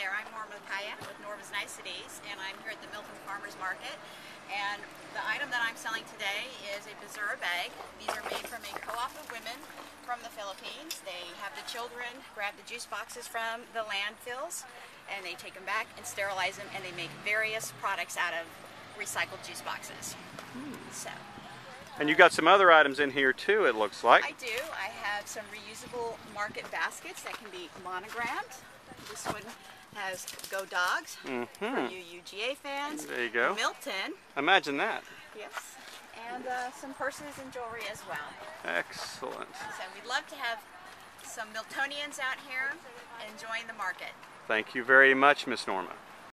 there. I'm Norma Paya with Norma's Niceties, and I'm here at the Milton Farmers Market. And the item that I'm selling today is a Bizarra bag. These are made from a co-op of women from the Philippines. They have the children grab the juice boxes from the landfills, and they take them back and sterilize them, and they make various products out of recycled juice boxes. So. And you've got some other items in here too, it looks like. I do. I have some reusable market baskets that can be monogrammed. This one has Go Dogs for Mhm. you UGA fans. There you go. Milton, Imagine that. yes, and uh, some purses and jewelry as well. Excellent. So we'd love to have some Miltonians out here enjoying the market. Thank you very much, Miss Norma.